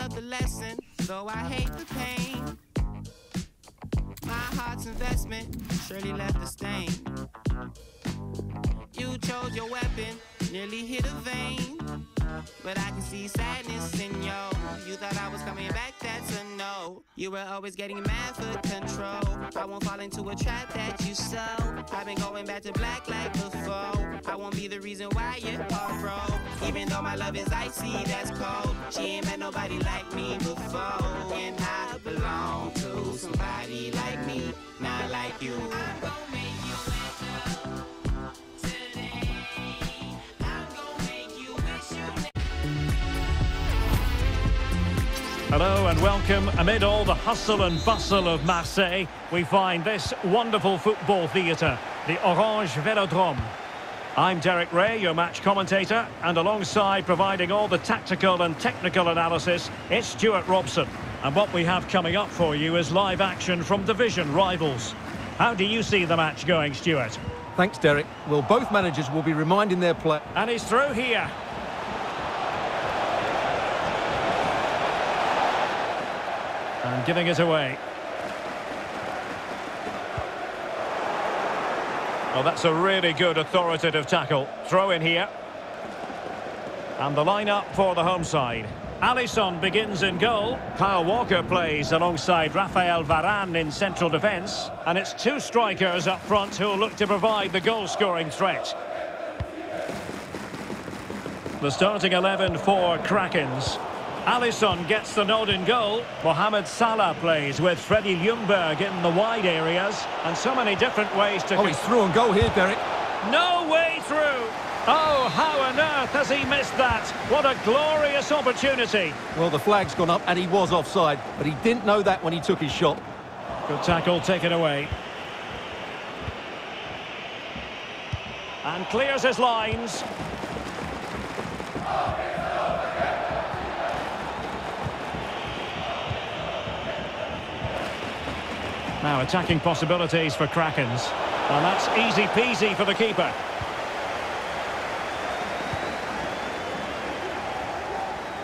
love the lesson, though I hate the pain. My heart's investment surely left a stain. You chose your weapon, nearly hit a vein. But I can see sadness in you. You thought I was coming back, that's a no. You were always getting mad for control. I won't fall into a trap that you sow. I've been going back to black like before. I won't be the reason why you're broke. Even though my love is icy, that's cold. She ain't met nobody like me before. And I belong to somebody like me, not like you. Hello and welcome. Amid all the hustle and bustle of Marseille, we find this wonderful football theatre, the Orange Velodrome. I'm Derek Rae, your match commentator, and alongside providing all the tactical and technical analysis, it's Stewart Robson. And what we have coming up for you is live action from division rivals. How do you see the match going, Stewart? Thanks, Derek. Well, both managers will be reminding their play. And he's through here. And giving it away. Well, that's a really good authoritative tackle. Throw in here. And the lineup for the home side. Alisson begins in goal. Kyle Walker plays alongside Rafael Varane in central defence. And it's two strikers up front who'll look to provide the goal-scoring threat. The starting 11 for Krakens. Alisson gets the nod in goal. Mohamed Salah plays with Freddie Ljungberg in the wide areas. And so many different ways to... Oh, he's through and goal here, Derek. No way through! Oh, how on earth has he missed that? What a glorious opportunity. Well, the flag's gone up and he was offside, but he didn't know that when he took his shot. Good tackle taken away. And clears his lines. Now attacking possibilities for Krakens. And that's easy peasy for the keeper.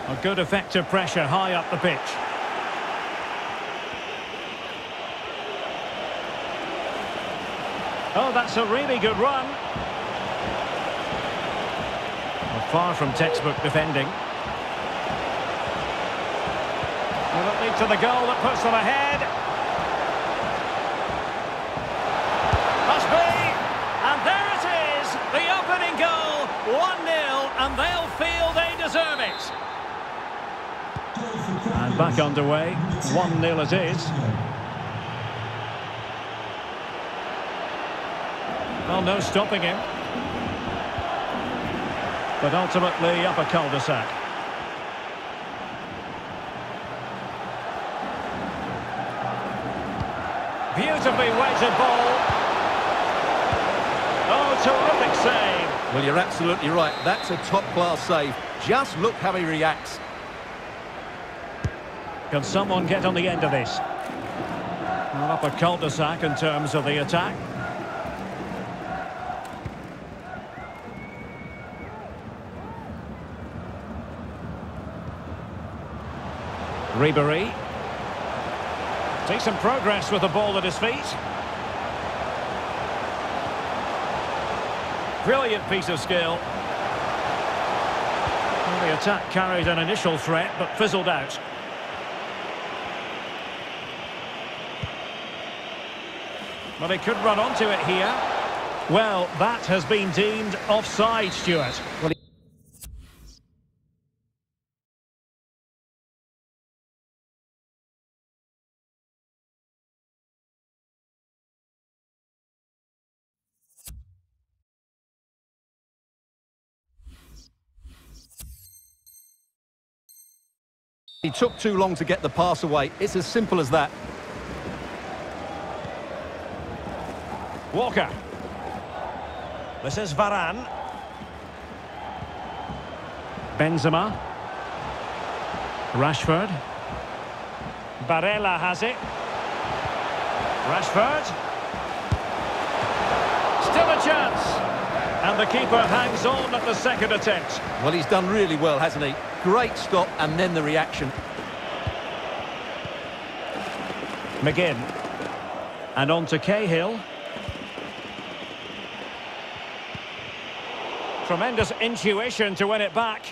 A good effective pressure high up the pitch. Oh, that's a really good run. Well, far from textbook defending. Will it lead to the goal that puts them ahead? Must be! And there it is! The opening goal! 1-0 and they'll feel they deserve it. And back underway. 1-0 it is. Well, no stopping him. But ultimately up a cul-de-sac. Beautifully weighted ball. Oh, terrific save. Well, you're absolutely right. That's a top-class save. Just look how he reacts. Can someone get on the end of this? Well, up a cul-de-sac in terms of the attack. Ribery. Decent progress with the ball at his feet. Brilliant piece of skill. Well, the attack carried an initial threat, but fizzled out. But they could run onto it here. Well, that has been deemed offside, Stewart. Well, He took too long to get the pass away. It's as simple as that. Walker. This is Varane. Benzema. Rashford. Barella has it. Rashford. Still a chance. And the keeper hangs on at the second attempt. Well, he's done really well, hasn't he? Great stop and then the reaction. McGinn. And on to Cahill. Tremendous intuition to win it back.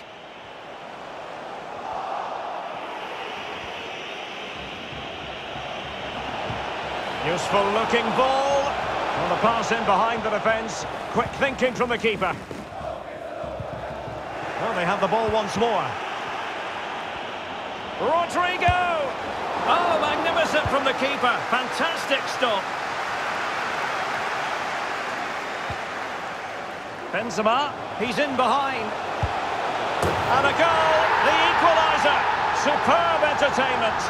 Useful looking ball. On the pass in behind the defence. Quick thinking from the keeper. Well, they have the ball once more. Rodrigo! Oh, magnificent from the keeper. Fantastic stop. Benzema, he's in behind. And a goal, the equaliser. Superb entertainment.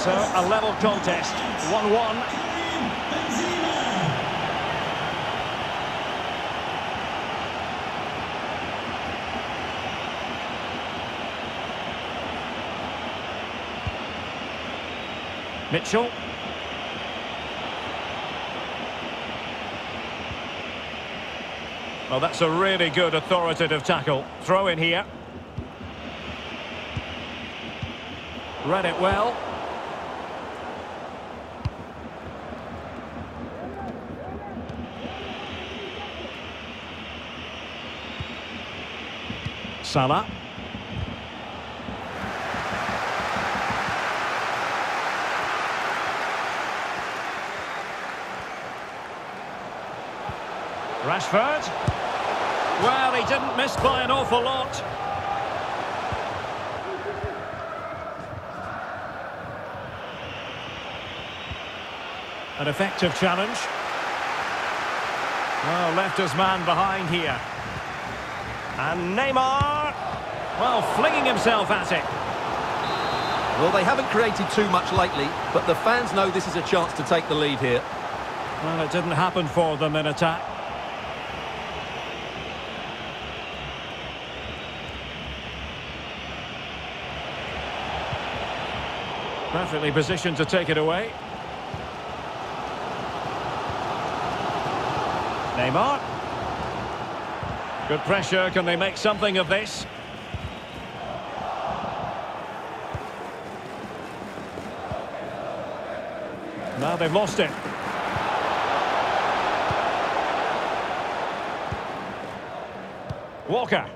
So, a level contest, 1-1. Mitchell. Well, that's a really good authoritative tackle. Throw in here. Read it well. Salah. Rashford. Well, he didn't miss by an awful lot. An effective challenge. Well, left his man behind here. And Neymar, well, flinging himself at it. Well, they haven't created too much lately, but the fans know this is a chance to take the lead here. Well, it didn't happen for them in attack. Perfectly positioned to take it away. Neymar. Good pressure. Can they make something of this? Now they've lost it. Walker.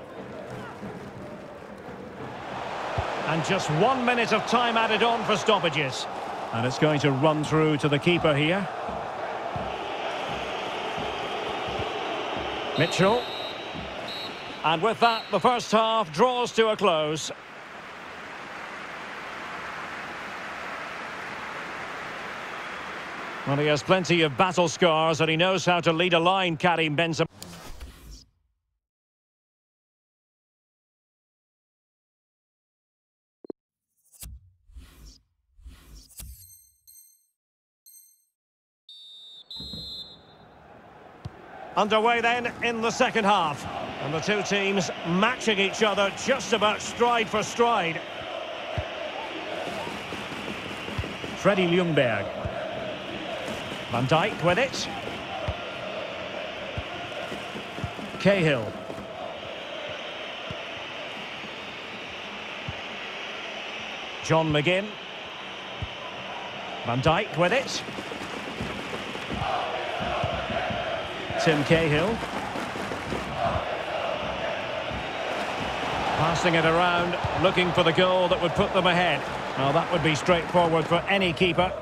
And just one minute of time added on for stoppages. And it's going to run through to the keeper here. Mitchell. And with that, the first half draws to a close. Well, he has plenty of battle scars and he knows how to lead a line, Karim Benzema. Underway then in the second half. And the two teams matching each other just about stride for stride. Freddie Ljungberg. Van Dijk with it. Cahill. John McGinn. Van Dijk with it. Tim Cahill. Passing it around, looking for the goal that would put them ahead. Well, that would be straightforward for any keeper.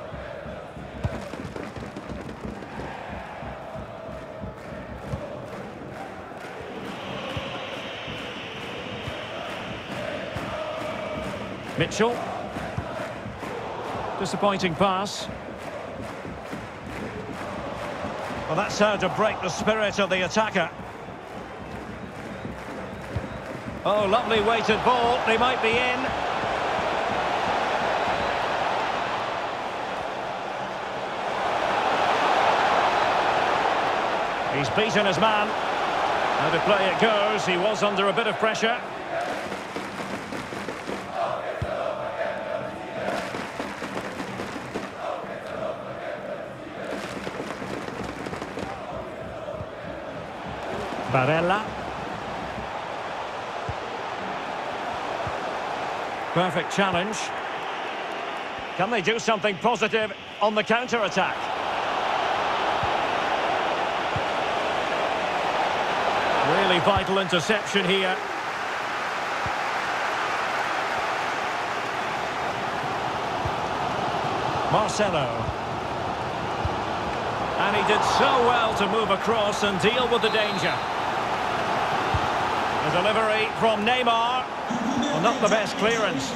Mitchell. Disappointing pass. Well, that's how to break the spirit of the attacker. Oh, lovely weighted ball. They might be in. He's beaten his man. How to play it goes. He was under a bit of pressure. Barella. Perfect challenge. Can they do something positive on the counter-attack? Really vital interception here. Marcelo. And he did so well to move across and deal with the danger. The delivery from Neymar. Well, not the best clearance.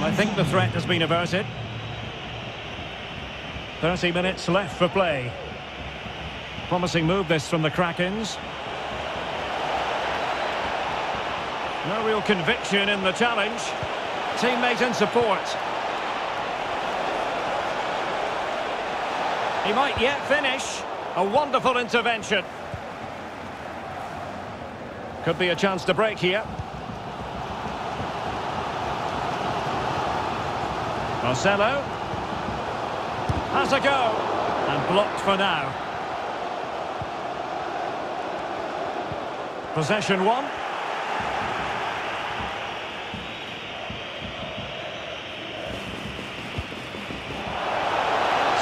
I think the threat has been averted. 30 minutes left for play. Promising move this from the Krakens. No real conviction in the challenge. Teammate in support. He might yet finish. A wonderful intervention. Could be a chance to break here. Marcelo. Has a go. And blocked for now. Possession one.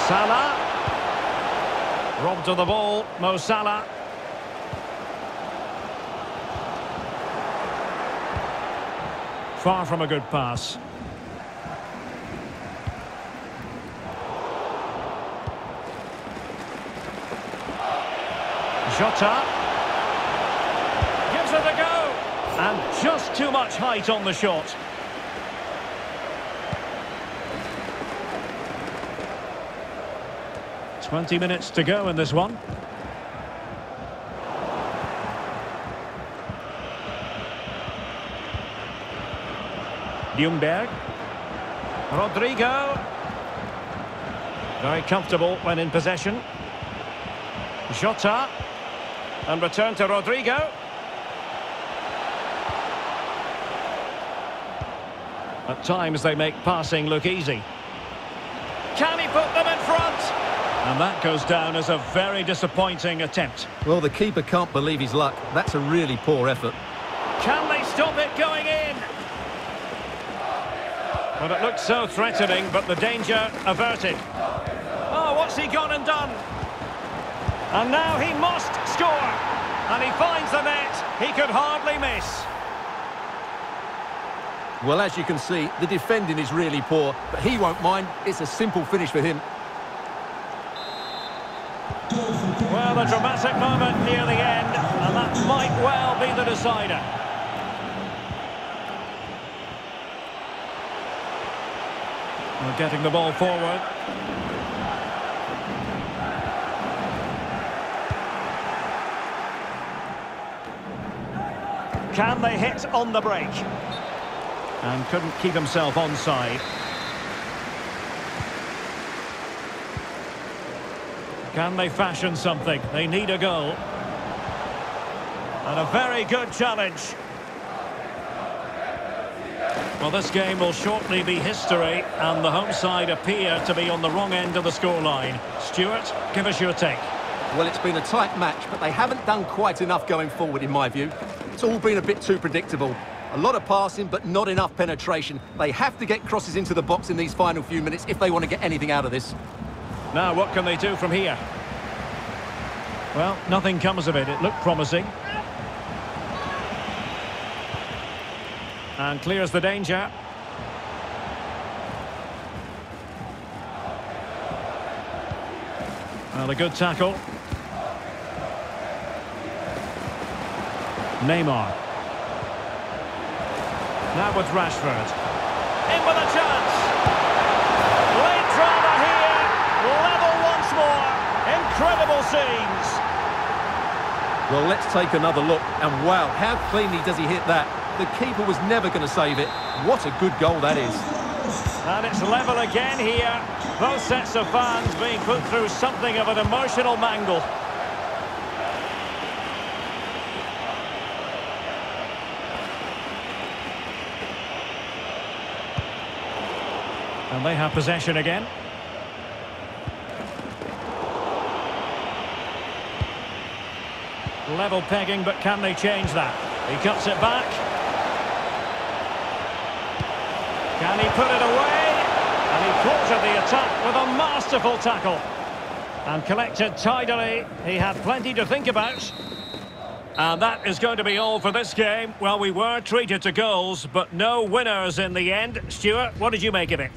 Salah. Robbed of the ball, Mo Salah. Far from a good pass. Jota. Gives it a go. And just too much height on the shot. Twenty minutes to go in this one. Ljungberg. Rodrigo. Very comfortable when in possession. Jota. And return to Rodrigo. At times they make passing look easy. Can he put them in front? And that goes down as a very disappointing attempt. Well, the keeper can't believe his luck. That's a really poor effort. Can they stop it going in? Well, it looked so threatening, but the danger averted. Oh, what's he gone and done? And now he must score. And he finds the net. He could hardly miss. Well, as you can see, the defending is really poor, but he won't mind. It's a simple finish for him. Well, a dramatic moment near the end, and that might well be the decider. Getting the ball forward. Can they hit on the break? And couldn't keep himself onside. Can they fashion something? They need a goal. And a very good challenge. Well, this game will shortly be history, and the home side appear to be on the wrong end of the scoreline. Stewart, give us your take. Well, it's been a tight match, but they haven't done quite enough going forward, in my view. It's all been a bit too predictable. A lot of passing, but not enough penetration. They have to get crosses into the box in these final few minutes if they want to get anything out of this. Now, what can they do from here? Well, nothing comes of it. It looked promising. And clears the danger. Well, a good tackle. Neymar. Now with Rashford. In with a chance. Late drama here. Level once more. Incredible scenes. Well, let's take another look. And wow, how cleanly does he hit that? The keeper was never going to save it. What a good goal that is. And it's level again here. Both sets of fans being put through something of an emotional mangle. And they have possession again. Level pegging, but can they change that? He cuts it back. Can he put it away? And he thwarted the attack with a masterful tackle. And collected tidily. He had plenty to think about. And that is going to be all for this game. Well, we were treated to goals, but no winners in the end. Stewart, what did you make of it?